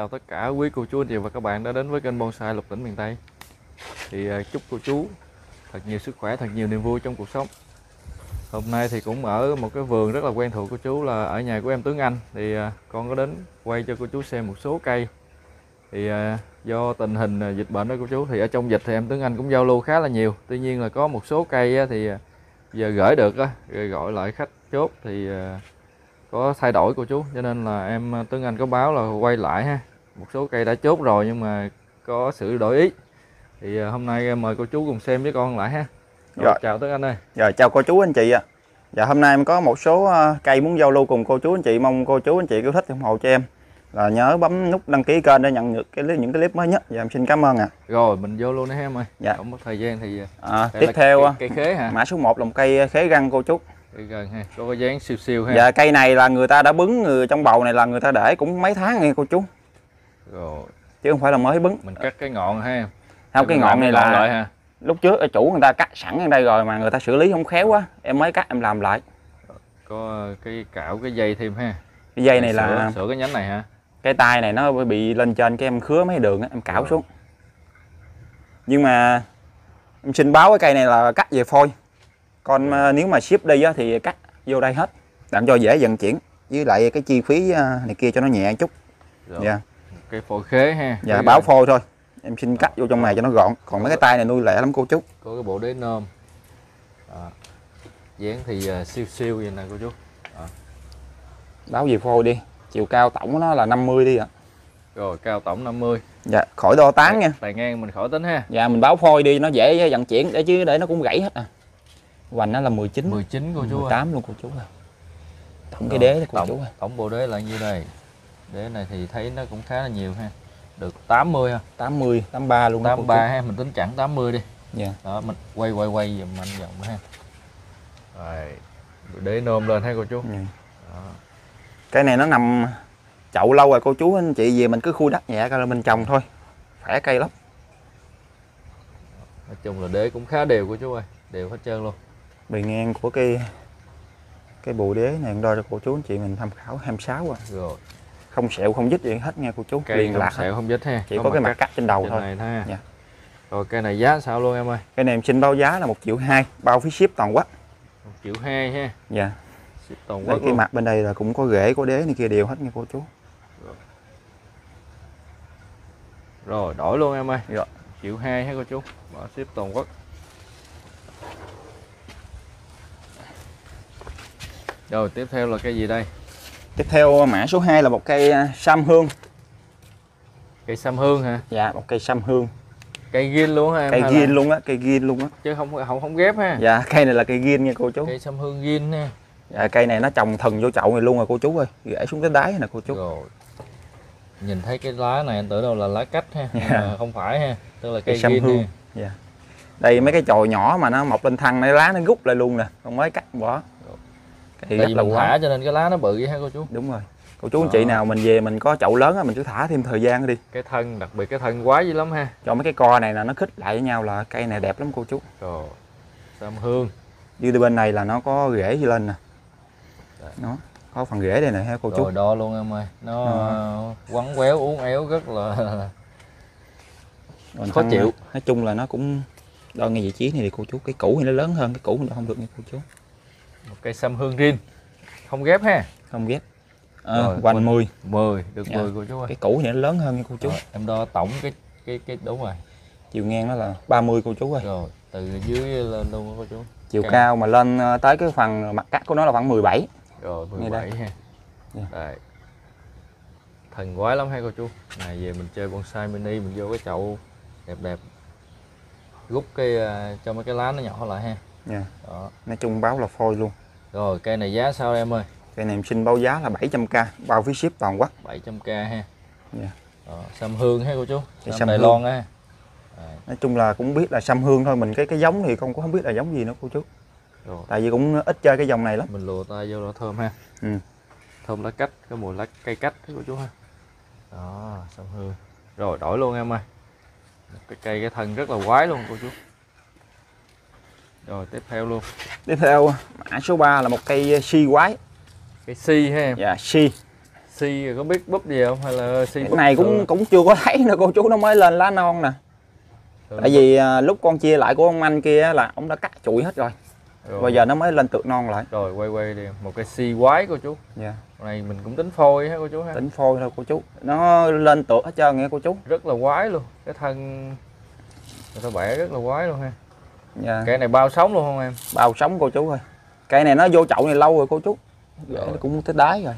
chào tất cả quý cô chú anh chị và các bạn đã đến với kênh bonsai lục tỉnh miền Tây. Thì à, chúc cô chú thật nhiều sức khỏe, thật nhiều niềm vui trong cuộc sống. Hôm nay thì cũng ở một cái vườn rất là quen thuộc của chú là ở nhà của em Tuấn Anh. Thì à, con có đến quay cho cô chú xem một số cây. Thì à, do tình hình dịch bệnh đó cô chú thì ở trong dịch thì em Tuấn Anh cũng giao lưu khá là nhiều. Tuy nhiên là có một số cây thì giờ gửi được rồi gọi lại khách chốt thì có thay đổi cô chú cho nên là em tướng Tuấn Anh có báo là quay lại ha một số cây đã chốt rồi nhưng mà có sự đổi ý thì à, hôm nay mời cô chú cùng xem với con lại ha rồi, Rồi. chào Tuấn Anh ơi Rồi chào cô chú anh chị ạ. Dạ hôm nay em có một số ờ, cây muốn giao lưu cùng cô chú anh chị, mong cô chú anh chị yêu thích ủng hộ cho em. Là nhớ bấm nút đăng ký kênh để nhận được cái những cái clip mới nhất. Dạ em xin cảm ơn ạ. rồi mình vô luôn đấy em ơi Dạ. không có thời gian thì à, À, tiếp theo cây, cây khế hả mã số 1 là một cây khế găng cô chú. cây gần ha có dáng siêu siêu ha Dạ cây này là người ta đã bứng người trong bầu này là người ta để cũng mấy tháng nghe cô chú, rồi chứ không phải là mới bứng. mình cắt cái ngọn ha. Không cái ngọn này là lại ha. lúc trước ở chủ người ta cắt sẵn ở đây rồi mà người ta xử lý không khéo quá, em mới cắt em làm lại. có cái cạo cái dây thêm ha. Cái dây này sửa, là sửa cái nhánh này hả cái tay này nó bị lên trên cái em khứa mấy đường á, em cạo xuống. Nhưng mà em xin báo cái cây này là cắt về phôi. Còn ờ, nếu mà ship đi á, thì cắt vô đây hết. Làm cho dễ vận chuyển. Với lại cái chi phí ờ, này kia cho nó nhẹ chút. Dạ cây phôi khế ha. Dạ Cây báo phôi thôi. Em xin cắt vô trong này cho nó gọn. Còn mấy cái tay này nuôi lẹ lắm cô chú. Có cái bộ đế nôm. Đó. dáng thì à, siêu siêu vậy nè cô chú. Báo về phôi đi. Chiều cao tổng của nó là 50 đi ạ. Rồi cao tổng 50 dạ khỏi đo tán nha. tài ngang mình khỏi tính ha. Dạ mình báo phôi đi nó dễ vận chuyển để chứ để nó cũng gãy hết à. Hoành nó là 19 19 cô chú ơi. 18 luôn cô chú à. Tổng Rồi, cái đế đó cô tổng, chú à tổng bộ đế là nhiêu đây đế này thì thấy nó cũng khá là nhiều ha. Được 80 ha. 80 83 luôn đó cô 83 ha mình tính chẳng 80 đi. Dạ. Đó mình quay quay quay dùm anh vòng ha. Rồi đế nôm lên ha cô chú. Ừ. Đó. cái này nó nằm chậu lâu rồi cô chú. Anh chị về mình cứ khui đất nhẹ coi là mình trồng thôi. Khỏe cây lắm. Nói chung là đế cũng khá đều cô chú ơi. Đều hết trơn luôn. Bề ngang của cái cái bồ đế này em đo cho cô chú anh chị mình tham khảo 26 à rồi không sẹo không dít gì hết nha cô chú. Cây liền không lạc sẹo không dít ha. Chỉ có, cái mặt cắt trên đầu trên thôi. này ha. Dạ. rồi cây này giá sao luôn em ơi? Cái này em xin báo giá là một triệu hai bao phí ship toàn quốc. Một triệu hai ha. Dạ. Ship toàn quốc cái mặt bên đây là cũng có rễ có đế này kia đều hết nha cô chú. Rồi đổi luôn em ơi. Rồi. triệu hai ha cô chú. Bỏ ship toàn quốc. Rồi tiếp theo là cây gì đây tiếp theo mã số 2 là một cây à, sam hương. Cây sâm hương hả? Dạ một cây sam hương. Cây gin luôn em cây hay là- ghiên luôn á cây ghiên luôn á. Chứ không không không ghép ha. Dạ cây này là cây ghiên nha cô chú. Cây sâm hương gin ha. Dạ, cây này nó trồng thần vô chậu này luôn rồi cô chú ơi. Gãy xuống tới đáy nè cô chú. Rồi. Nhìn thấy cái lá này anh tưởng đâu là lá cách ha nhưng Dạ. mà không phải ha tức là cây cây sam hương. ha. Dạ. Đây mấy cái chồi nhỏ mà nó mọc lên thân này lá nó rút lại luôn nè không mới cắt bỏ cây tại rất là quá. thả cho nên cái lá nó bự vậy ha cô chú? Đúng rồi. Cô chú anh chị Đó. nào mình về mình có chậu lớn á mình cứ thả thêm thời gian đi. Cái thân đặc biệt cái thân quá dữ lắm ha. Cho mấy cái co này là nó khích lại với nhau là cây này đẹp lắm cô chú. Rồi sâm hương. Như bên này là nó có rễ gì lên nè. Đấy. nó có phần rễ đây nè ha cô chú. Rồi đo luôn em ơi. Nó Đó. ờ, quắn quéo uốn éo rất là Còn khó chịu. nói chung là nó cũng đo ngay vị trí này thì cô chú cái cũ thì nó lớn hơn cái cũ mình đo không được nha cô chú một cây sâm hương rin. Không ghép ha? Không ghép. À, Rồi, hoành quanh- 10 10 được Dạ. 10 cô chú ơi. Cái cũ thì nó lớn hơn nha cô chú. Rồi, em đo tổng cái cái cái đúng rồi. Chiều ngang nó là 30 cô chú ơi. Rồi từ dưới lên luôn cô chú. Chiều Cao. cao mà lên ờ, tới cái phần mặt cắt của nó là khoảng 17 rồi Ngay 17 đây. ha. Dạ. đây. Thần quái lắm ha cô chú. Này về mình chơi bonsai mini mình vô cái chậu đẹp đẹp. Rút cái cho mấy cái lá nó nhỏ lại ha nha đó. Nói chung báo là phôi luôn. Rồi cây này giá sao em ơi? Cây này em xin báo giá là 700k bao phí ship toàn quốc. 700k ha. Dạ. đó, sâm hương ha cô chú? Cây sâm sâm Đài hương. Loan ha. Nói chung là cũng biết là sâm hương thôi mình cái cái giống thì không có không biết là giống gì nữa cô chú. Rồi. Tại vì cũng ít chơi cái dòng này lắm. Mình lùa tay vô nó thơm ha. Ừ. thơm lá cách cái mùi lá cây cách đó cô chú ha. Đó sâm hương. Rồi đổi luôn em ơi. Cái cây cái thân rất là quái luôn cô chú rồi tiếp theo luôn. Tiếp theo mã số 3 là một cây si quái. Cây si ha em? Dạ si. Si có biết búp gì không? Hay là si cái này cũng cũng chưa có thấy nữa cô chú nó mới lên lá non nè. Thường tại vì à, lúc con chia lại của ông anh kia là ông đã cắt chuỗi hết rồi. Rồi, bây giờ nó mới lên tượng non lại. Rồi quay quay đi. Một cái si quái cô chú. Dạ. Con này mình cũng tính phôi ha cô chú ha. Tính phôi thôi cô chú. Nó lên tượng hết trơn nghe cô chú. Rất là quái luôn. Cái thân người ta bẻ rất là quái luôn ha dạ. cái này bao sống luôn không em? Bao sống cô chú ơi. Cây này nó vô chậu này lâu rồi cô chú. Rồi. nó cũng tới đáy rồi.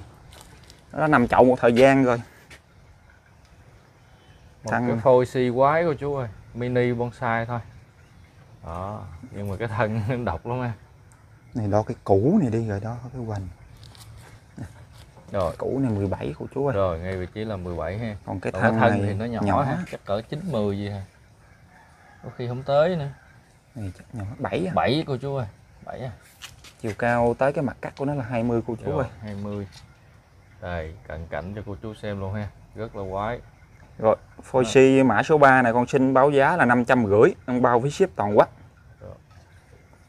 Nó nằm chậu một thời gian rồi. Một Thân- cái phôi si quái cô chú ơi. Mini bonsai thôi. Đó nhưng mà cái thân độc lắm ha này đo cái cũ này đi rồi đó cái hoành. Rồi. Cũ này 17 cô chú ơi. Rồi ngay vị trí là 17 ha. Còn cái Còn cái thân, thân này thì nó nhỏ, nhỏ ha. chắc cỡ 9 10 gì ha. Có khi không tới nữa này chắc nhỏ 7 à. 7 cô chú ơi 7 à. Chiều cao tới cái mặt cắt của nó là 20 cô chú rồi ơi. 20 đây cận cảnh cho cô chú xem luôn ha rất là quái. Rồi phôi si mã số 3 này con xin báo giá là 550 ăn bao phí ship toàn quốc.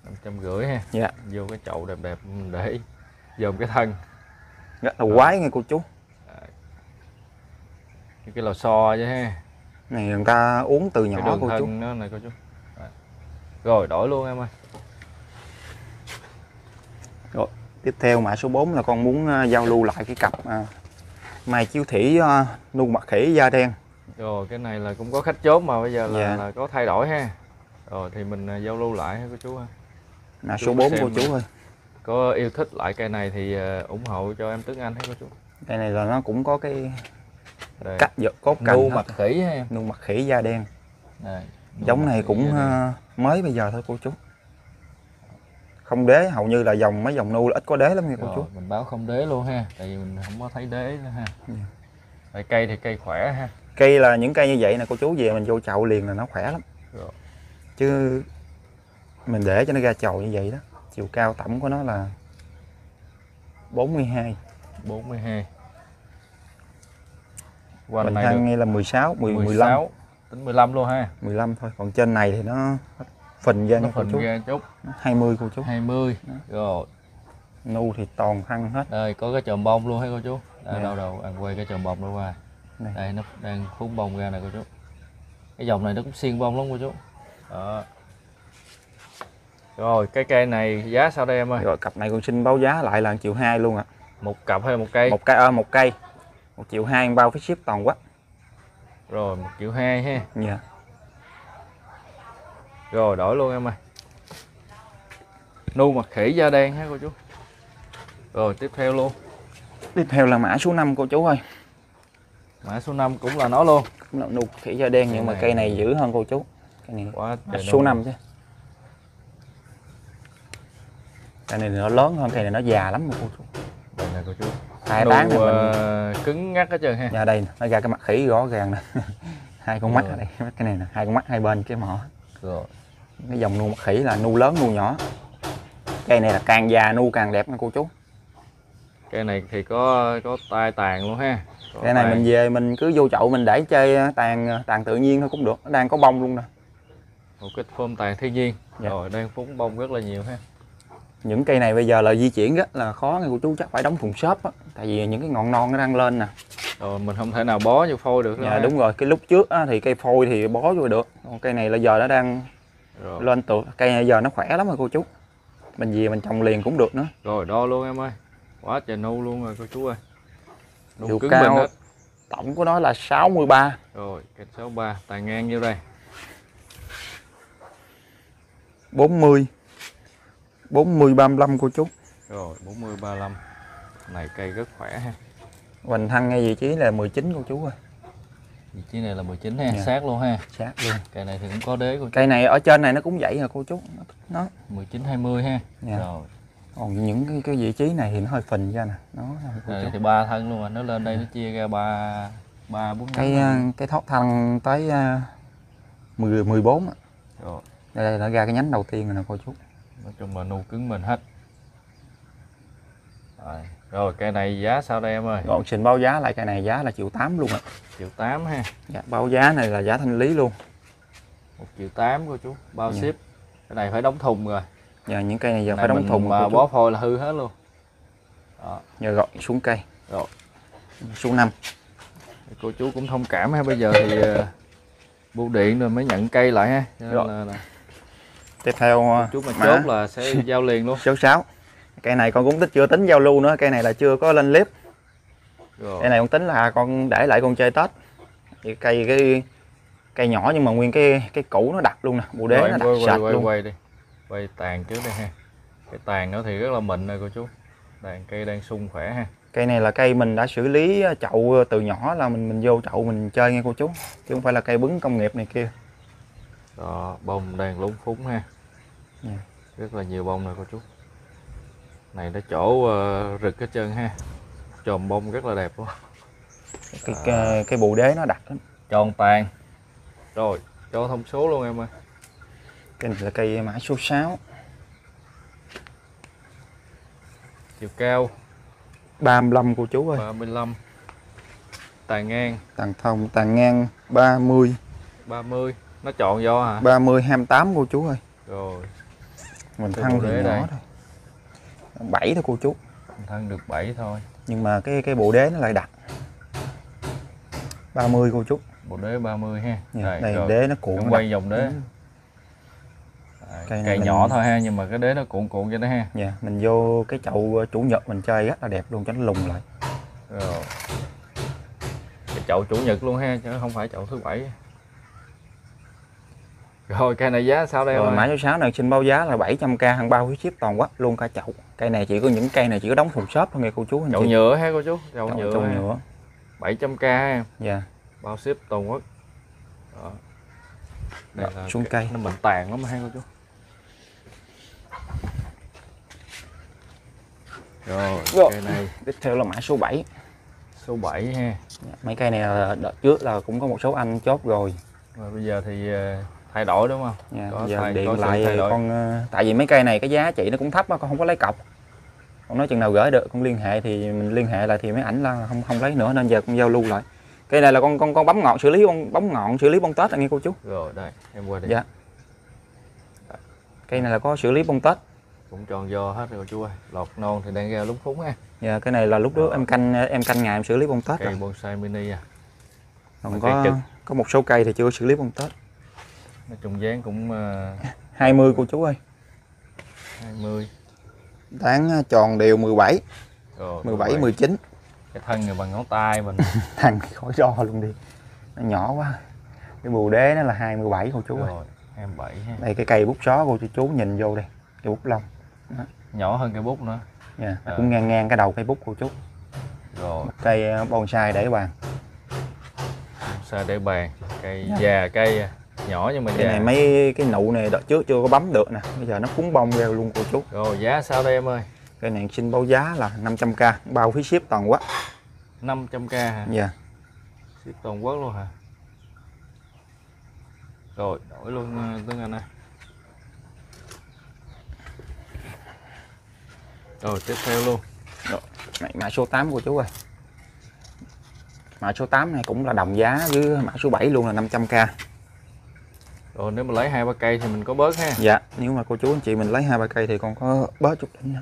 550 ha. Dạ. Vô cái chậu đẹp đẹp để dòm cái thân. Rất là quái nghe cô chú. Cái, cái lò xo chứ ha. Này người ta uống từ nhỏ cô chú. nó này cô chú. Rồi đổi luôn em ơi. Tiếp theo mã số 4 là con muốn à, giao lưu lại cái cặp à, mai chiếu thủy à, nu mặt khỉ da đen. Rồi cái này là cũng có khách chốt mà bây giờ là, Dạ. là có thay đổi ha. Rồi thì mình à, giao lưu lại ha cô chú ha. Mã số 4 xem cô chú ơi. Có yêu thích lại cây này thì à, ủng hộ cho em Tuấn Anh ha cô chú. Đây này là nó cũng có cái đây. cắt giật cốt cành nu mặt khỉ ha nu mặt khỉ da đen. Đây giống này cũng à, mới bây giờ thôi cô chú. Không đế hầu như là dòng mấy dòng nu là ít có đế lắm nha cô chú. mình báo không đế luôn ha tại vì mình không có thấy đế nữa ha. Dạ. Tại cây thì cây khỏe ha. Cây là những cây như vậy nè cô chú về mình vô chậu liền là nó khỏe lắm. Rồi. chứ mình để cho nó ra chậu như vậy đó chiều cao tổng của nó là 42 42 Quanh mình được ngay là 16 10, 15 16 tính 15 luôn ha. 15 thôi còn trên này thì nó phình ra nó phình chú. ra chút. 20 cô chú. 20 rồi. Nu thì toàn thân hết. Đây có cái chòm bông luôn hay cô chú. Đây Dạ. đâu đâu ăn quay cái chòm bông đâu qua. Này. đây nó đang phun bông ra nè cô chú. Cái dòng này nó cũng xiên bông lắm cô chú. Đó. Rồi cái cây này giá sao đây em ơi? Rồi cặp này con xin báo giá lại là 1 triệu 2 luôn ạ. Một cặp hay một cây? Một cây ơ một cây. 1 triệu 2 bao phí ship toàn quốc rồi một triệu hai ha. Dạ. Rồi đổi luôn em ơi. Nu mặt khỉ da đen ha cô chú. Rồi tiếp theo luôn. Tiếp theo là mã số 5 cô chú ơi. Mã số 5 cũng là nó luôn. Cũng là nu khỉ da đen Cây nhưng mà này- cây này dữ hơn cô chú. Cây này quá số nu. 5 chứ. Cây này nó lớn hơn cây này nó già lắm mà cô chú. Đây nè cô chú hai bán thì mình ờ, cứng ngắt hết trơn ha. Ra đây nè, nó ra cái mặt khỉ rõ ràng nè. Hai con mắt ở đây cái này nè. Hai con mắt hai bên cái mỏ. Rồi. Cái dòng nu mặt khỉ là nu lớn nu nhỏ. Cây này là càng già nu càng đẹp nha cô chú. Cây này thì có có tai tàn luôn ha. Có cái này tàn. mình về mình cứ vô chậu mình để chơi tàn tàn tự nhiên thôi cũng được. Nó đang có bông luôn nè. Một cái phôm tàn thiên nhiên. Dạ. rồi đang phúng bông rất là nhiều ha những cây này bây giờ là di chuyển rất là khó nha cô chú chắc phải đóng thùng xốp á. Tại vì những cái ngọn non nó đang lên nè. Rồi mình không thể nào bó vô phôi được dạ, đúng rồi. Cái lúc trước á, thì cây phôi thì bó vô được. Còn cây này là giờ nó đang rồi. lên tượng cây này giờ nó khỏe lắm rồi cô chú. Mình về mình trồng liền cũng được nữa. Rồi đo luôn em ơi. Quá trời nu luôn rồi cô chú ơi. Nu Chiều cứng cao- hết tổng của nó là 63 rồi cây 63 tàn ngang như đây. 40 40 35 cô chú. Rồi 40 35 này cây rất khỏe ha. Hoành thân ngay vị trí là 19 cô chú ơi vị trí này là 19 ha Dạ. sát luôn ha. Sát luôn. Cây này thì cũng có đế của cây này ở trên này nó cũng vậy à cô chú. Nó 19 20 ha. Dạ. rồi. Còn những cái, cái vị trí này thì nó hơi phình ra nè. Nó cô Đây chú. thì ba thân luôn rồi nó lên đây nó chia ra ba ba bốn cái à, cái thoát thân tới à, 10 14 á. rồi. Đây, đây nó ra cái nhánh đầu tiên rồi nè cô chú nói chung là nu cứng mình hết. Rồi, rồi cây này giá sao đây em ơi? Gọn xin báo giá lại cây này giá là triệu tám luôn ạ. Triệu tám ha. Dạ, báo giá này là giá thanh lý luôn. Một triệu tám cô chú bao Dạ. ship. Cái này phải đóng thùng rồi. Giờ những cây này giờ Này phải đóng thùng mà bó phôi là hư hết luôn. Đó. Giờ gọn xuống cây. Số 5 Thì cô chú cũng thông cảm ha bây giờ thì ờ, bưu điện rồi mới nhận cây lại ha. Cho Rồi. là, là tiếp theo chú mà chốt là sẽ giao liền luôn. Số 6 cây này con cũng tích chưa tính giao lưu nữa cây này là chưa có lên clip. Rồi. Cây này con tính là con để lại con chơi tết. Thì cây cái cây nhỏ nhưng mà nguyên cái cái củ nó đặc luôn nè bộ đế rồi nó đặc quay quay sạch quay luôn. quay đi. Quay tàn trước đây ha. Cái tàn nó thì rất là mịn rồi cô chú. Tàn cây đang sung khỏe ha. Cây này là cây mình đã xử lý chậu từ nhỏ là mình mình vô chậu mình chơi nghe cô chú. Chứ không phải là cây bứng công nghiệp này kia đó bông đang lúng phúng ha. Dạ. rất là nhiều bông rồi cô chú. Này nó chỗ ờ, rực hết trơn ha. Chòm bông rất là đẹp luôn. Cái cái, cái bộ đế nó đặc lắm. Tròn tàn. Rồi cho thông số luôn em ơi. Cây này là cây mã số 6 chiều cao. 35 cô chú ơi. 35 tàn ngang. Tàn thông tàn ngang 30 30 nó chọn do hả? 30 28 cô chú ơi. Rồi. Mình thân thì nhỏ đây. thôi. 7 thôi cô chú. Thân được 7 thôi. Nhưng mà cái cái bộ đế nó lại đặc. 30 cô chú. Bộ đế 30 ha. Dạ, Đây, đây rồi. đế nó cuộn nó quay dòng đế. Ừ. Đấy, Cây cây mình- nhỏ thôi ha nhưng mà cái đế nó cuộn cuộn cho nó ha. Dạ, mình vô cái chậu ờ, chủ nhật mình chơi rất là đẹp luôn cho nó lùng lại. Rồi. Cái chậu chủ nhật luôn ha chứ không phải chậu thứ bảy rồi cây này giá sao đây rồi mã số 6 này xin báo giá là 700k hàng bao phí ship toàn quốc luôn cả chậu. Cây này chỉ có những cây này chỉ có đóng thùng shop thôi nghe cô chú anh chậu chị. nhựa ha cô chú? Chậu, chậu, nhựa chậu nhựa. 700k em? Dạ. Bao ship toàn quốc. Đó. đây Đó, xuống cây. nó mịn tàn lắm ha cô chú? Rồi Rồi. cây này. Tiếp theo là mã số 7 số 7 ha. Dạ, mấy cây này là đợt trước là cũng có một số anh chốt rồi. Rồi bây giờ thì ờ, thay đổi đúng không? Dạ, Có giờ thay- điện có lại thay đổi. con ờ, tại vì mấy cây này cái giá trị nó cũng thấp á con không có lấy cọc. Con nói chừng nào gửi được con liên hệ thì mình liên hệ lại thì mấy ảnh là không không lấy nữa nên giờ con giao lưu lại. Cây này là con con con bấm ngọn xử lý bông bấm ngọn xử lý bông tết anh nghe cô chú. Rồi đây em qua đây. Dạ. cây này là có xử lý bông tết. Cũng tròn do hết rồi chú ơi. Lọt non thì đang ra lúng phúng ha Dạ, cái này là lúc đó em canh em canh ngày em xử lý bông tết cây rồi. bonsai mini à. Còn có có một số cây thì chưa xử lý bông tết nói chung dáng cũng ờ, 20 cô chú ơi. 20 đáng tròn đều 17 rồi 17 rồi. 19 cái thân này bằng ngón tay mình. Thằng khỏi đo luôn đi. Nó nhỏ quá. Cái bù đế nó là 27 cô chú ơi. Rồi 27 ha. Đây cái cây bút xó cô chú, nhìn vô đây. Cây bút lông. Nhỏ hơn cây bút nữa. Nha À. cũng ngang ngang cái đầu cây bút cô chú. Rồi. Cây ờ, bonsai để bàn. Xa để bàn. Cây Dạ. già cây nhỏ nhưng mà cái này mấy cái nụ này đợt trước chưa có bấm được nè. Bây giờ nó cuốn bông rêu luôn cô chú. Rồi giá sao đây em ơi? Cây này xin báo giá là 500k bao phí ship toàn quốc. 500k hả? Dạ. Ship toàn quốc luôn hả? Rồi đổi luôn ờ, Tuấn Anh ơi. Rồi tiếp theo luôn. Này, mã số 8 cô chú ơi. Mã số 8 này cũng là đồng giá với mã số 7 luôn là 500k rồi nếu mà lấy hai ba cây thì mình có bớt ha. Dạ nếu mà cô chú anh chị mình lấy hai ba cây thì còn có bớt chút đỉnh nữa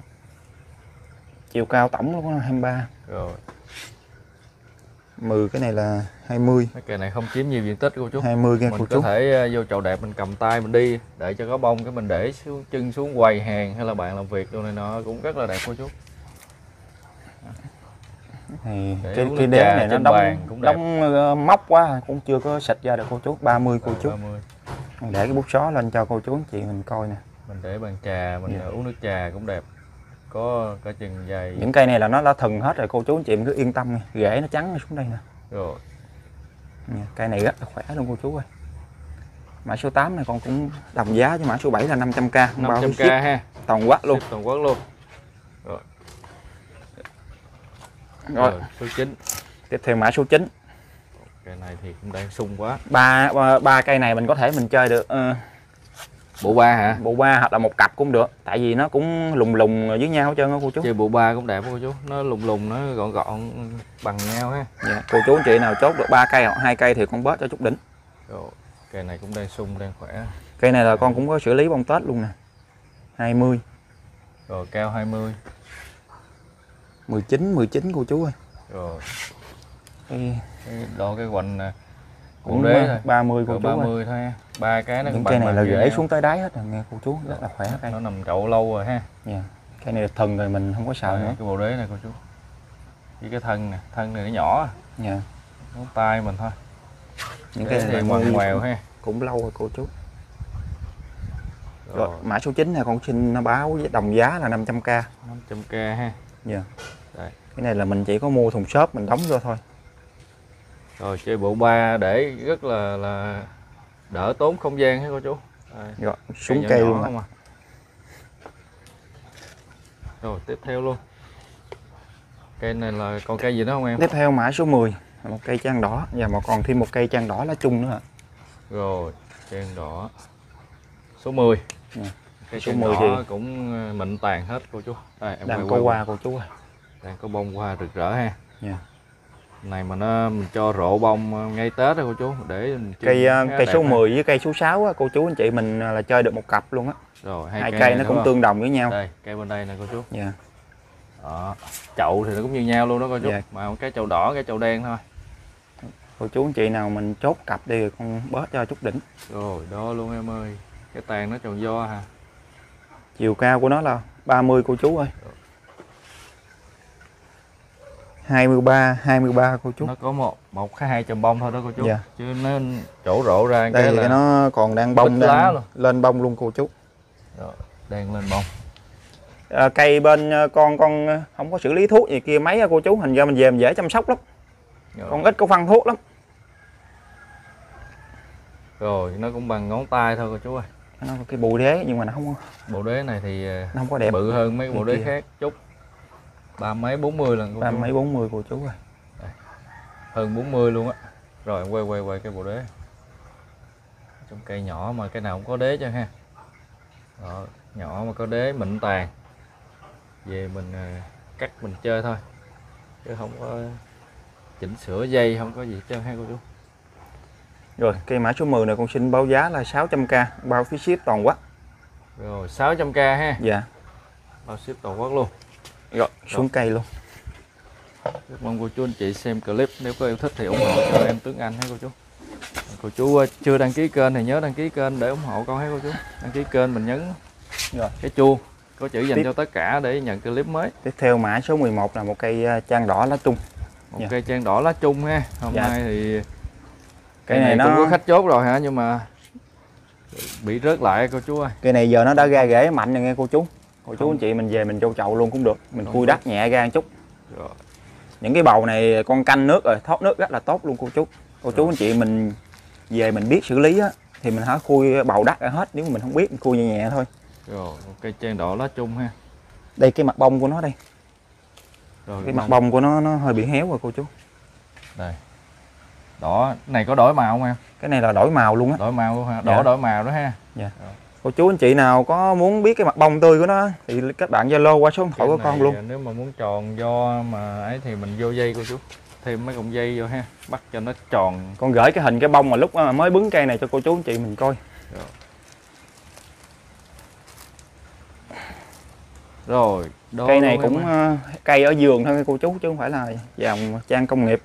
chiều cao tổng nó có 23 rồi. 10 cái này là 20 mấy cây này không chiếm nhiều diện tích cô chú. 20 nha mình cô có chú. thể ờ, vô chậu đẹp mình cầm tay mình đi để cho có bông cái mình để xuống chân xuống quầy hàng hay là bạn làm việc đồ này nọ cũng rất là đẹp cô chú. Thì Để cái cái đế này nó đóng cũng đóng ờ, móc quá cũng chưa có xịt ra được cô chú. 30 cô chú. 30. Để cái bút xó lên cho cô chú anh chị mình coi nè. Mình để bàn trà mình Dạ. ờ, uống nước trà cũng đẹp. Có cả chừng dày những cây này là nó đã thừng hết rồi cô chú anh chị mình cứ yên tâm rễ nó trắng xuống đây nè. Rồi. Nha, cây này rất là khỏe luôn cô chú ơi. Mã số 8 này con cũng đồng giá với mã số 7 là 500k không bao 500k ship. ha. Toàn quốc luôn. Ship toàn quốc luôn. Rồi. Rồi. Số 9 tiếp theo mã số 9 cây này thì cũng đang sung quá. Ba ba, ba cây này mình có thể mình chơi được ờ, bộ ba hả? bộ ba hoặc là một cặp cũng được. Tại vì nó cũng lùng lùng với nhau hết trơn á cô chú. Chơi bộ ba cũng đẹp cô chú. Nó lùng lùng nó gọn gọn bằng nhau ha. Dạ. cô chú anh chị nào chốt được ba cây hoặc hai cây thì con bớt cho chút đỉnh. Rồi cây này cũng đang sung đang khỏe. Cây này là con cũng có xử lý bông tết luôn nè. 20 rồi cao 20 19 19 cô chú ơi. Rồi cái cái độ cái hoành nè cũng đế thôi. 30 cô chú ơi. 30 thôi ha. ba cái nó những cây này là rễ xuống tới đáy hết rồi nghe cô chú rất là khỏe cây nó nằm chậu lâu rồi ha. Dạ. cây này là thần rồi mình không có sợ nữa. cái bộ đế này cô chú. Với cái thân nè thân này nó nhỏ dạ. ngón tay mình thôi. Những cây này ngoằn ngoèo ha. cũng lâu rồi cô chú. Rồi. Rồi mã số 9 này con xin nó báo với đồng giá là 500k 500k ha. Dạ. Đây. cái này là mình chỉ có mua thùng xốp mình đóng vô thôi rồi chơi bộ ba để rất là là đỡ tốn không gian ha cô chú. Rồi xuống nhỏ cây luôn không à. rồi tiếp theo luôn. Cây này là còn cây gì nữa không em? Tiếp theo mã số 10 là một cây trang đỏ. Và mà còn thêm một cây trang đỏ lá chung nữa. Ạ. rồi trang đỏ. Số 10 Ừ. cây Số trang 10 đỏ thì- cũng ờ, mịn tàn hết cô chú. Đây em đang có hoa cô chú ơi. Đang có bông hoa rực rỡ ha. Dạ. Này mà nó mình cho rộ bông ờ, ngay tết đó cô chú để cây khá cây số ha. 10 với cây số 6 á, cô chú anh chị mình à, là chơi được một cặp luôn á. Rồi hai cây, này nó cũng không? tương đồng với nhau. Đây cây bên đây nè cô chú. Dạ. Đó. chậu thì nó cũng như nhau luôn đó cô chú. Dạ. mà cái chậu đỏ cái chậu đen thôi. Cô chú anh chị nào mình chốt cặp đi rồi con bớt cho chút đỉnh. Rồi đó luôn em ơi. Cái tàn nó tròn do hả? Chiều cao của nó là 30 cô chú ơi 23 23 cô chú. Nó có một một cái hai chùm bông thôi đó cô chú. Dạ. chứ nó trổ rộ ra đây cái là nó còn đang bông bít lá đang luôn. lên bông luôn cô chú. Rồi, đen lên bông. À, cây bên à, con con à, không có xử lý thuốc gì kia mấy cô chú. Hình ra mình về mình dễ chăm sóc lắm. Rồi. con ít có phân thuốc lắm. Rồi nó cũng bằng ngón tay thôi cô chú ơi. Nó có cái bụi đế nhưng mà nó không bộ đế này thì ờ, nó không có đẹp. bự hơn mấy cái bộ đế khác chút ba mấy bốn mươi lần ba mấy 40 cô chú ơi hơn 40 luôn á. Rồi quay quay quay cái bộ đế. Trong cây nhỏ mà cái nào cũng có đế cho ha. Đó, nhỏ mà có đế mịn tàn. Về mình ờ, cắt mình chơi thôi. Chứ không có chỉnh sửa dây không có gì trơn ha cô chú. Rồi cây mã số 10 này con xin báo giá là 600k bao phí ship toàn quốc. Rồi 600k ha. Dạ. Bao ship toàn quốc luôn rồi xuống cây luôn. Rất mong cô chú anh chị xem clip nếu có yêu thích thì ủng hộ cho em Tuấn Anh ha cô chú? Cô chú ờ, chưa đăng ký kênh thì nhớ đăng ký kênh để ủng hộ con ha cô chú? Đăng ký kênh mình nhấn Rồi. cái chuông có chữ dành Tiếp. cho tất cả để nhận clip mới. Tiếp theo mã số 11 là một cây à, trang đỏ lá trung. Một Dạ. cây trang đỏ lá chung ha. Hôm Dạ. nay thì Cây này này cũng nó- có khách chốt rồi hả? Nhưng mà bị rớt lại cô chú ơi? Cây này giờ nó đã ra rễ mạnh rồi nghe cô chú cô chú anh chị mình về mình vô chậu luôn cũng được. Mình khui đất nhẹ ra một chút. Rồi. Những cái bầu này con canh nước rồi thoát nước rất là tốt luôn cô chú. Cô chú anh chị mình về mình biết xử lý á thì mình hả khui bầu đất ra hết nếu mà mình không biết mình khui nhẹ nhẹ thôi. Rồi cây trang đỏ lá chung ha. Đây cái mặt bông của nó đây. Rồi cái mặt bông. của nó nó hơi bị héo rồi cô chú. Đây. Đỏ này có đổi màu không em? Cái này là đổi màu luôn á. Đổi màu luôn ha đỏ Dạ. đổi màu đó ha cô chú anh chị nào có muốn biết cái mặt bông tươi của nó thì các bạn zalo qua số điện thoại của con luôn. à, nếu mà muốn tròn do mà ấy thì mình vô dây cô chú thêm mấy cọng dây vô ha bắt cho nó tròn. Con gửi cái hình cái bông mà lúc mà mới bứng cây này cho cô chú anh chị mình coi. Rồi. Đó cây này cũng ờ, cây ở vườn thôi cô chú chứ không phải là dòng trang công nghiệp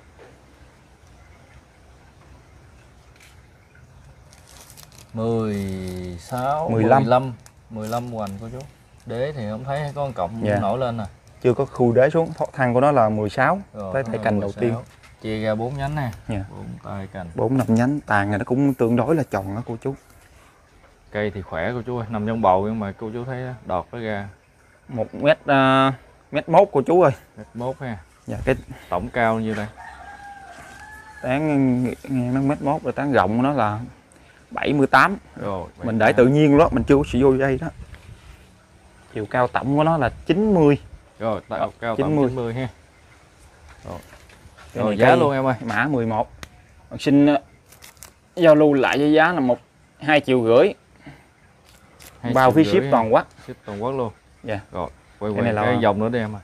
16 15. 15 15 hoành cô chú đế thì không thấy có con cọng Dạ. nổi lên nè chưa có khu đế xuống thang của nó là 16 rồi Tới tay cành đầu 16. tiên. chia ra bốn nhánh nè Dạ. bốn tay cành bốn năm nhánh tàn này nó cũng tương đối là tròn đó cô chú cây thì khỏe cô chú ơi nằm trong bầu nhưng mà cô chú thấy đọt nó ra một mét ờ, mét mốt cô chú ơi mét mốt ha dạ cái tổng cao như đây tán nghe nó mét mốt rồi tán rộng của nó là 78 rồi mình để tự nhiên đó mình chưa có sử vô dây đó. Chiều cao tổng của nó là 90 rồi tạo Ờ, cao 90. tầm 90 ha. Cái rồi này giá luôn em ơi. mã 11 Mình xin ờ, giao lưu lại với giá là một hai triệu rưỡi. Bao phí ship ha. toàn quốc. Ship toàn quốc luôn. Dạ. rồi quay Cái quay này cái, là- dòng nữa đi em ơi.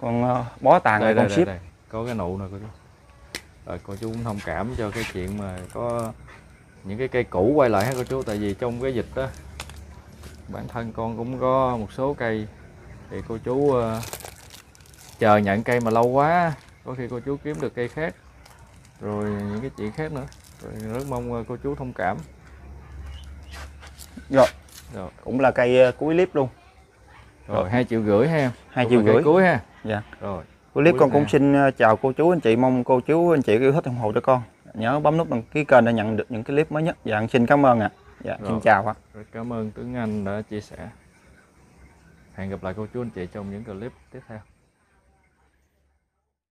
con ờ, bó tàn đây, này đây, con đây, ship. đây. có cái nụ này cô chú. Rồi cô chú cũng thông cảm cho cái chuyện mà có những cái cây cũ quay lại ha cô chú tại vì trong cái dịch đó bản thân con cũng có một số cây thì cô chú ờ, chờ nhận cây mà lâu quá có khi cô chú kiếm được cây khác. Rồi những cái chuyện khác nữa. Rồi rất mong ờ, cô chú thông cảm. Rồi. Rồi. Cũng là cây ờ, cuối clip luôn. Rồi hai triệu rưỡi ha. Hai Cũng triệu rưỡi. cuối ha. Dạ. rồi. Clip con cũng xin chào cô chú anh chị mong cô chú anh chị yêu thích ủng hộ cho con nhớ bấm nút đăng ký kênh để nhận được những cái clip mới nhất. Dạ xin cảm ơn ạ. Dạ xin Rồi. chào ạ. Rồi, cảm ơn Tuấn Anh đã chia sẻ. Hẹn gặp lại cô chú anh chị trong những clip tiếp theo